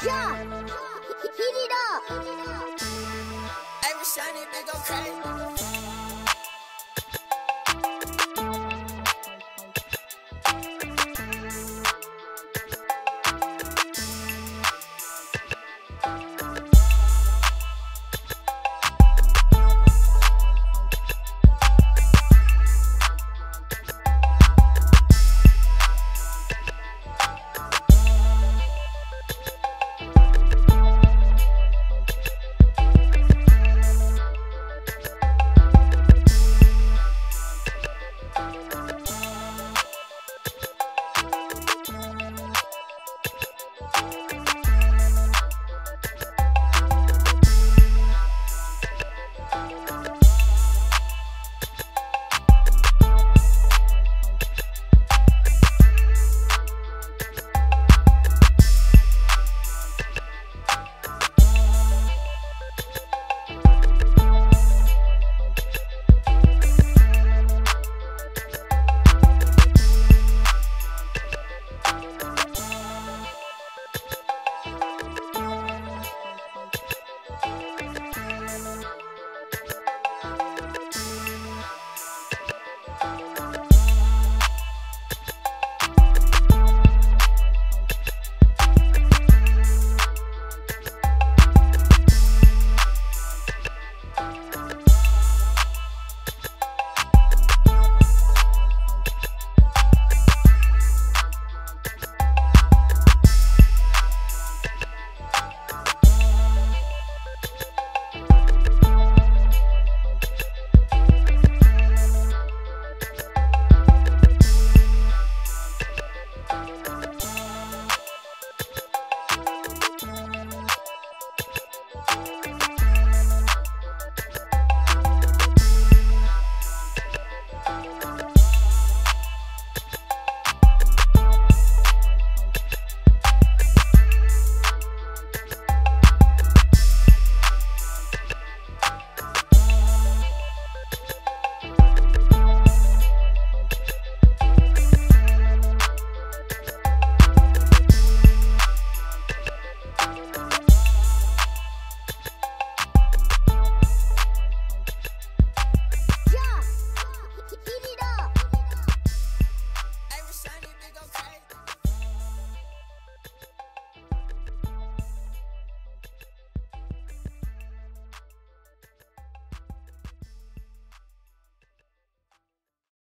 Yeah, heat it up. Every shiny they go crazy.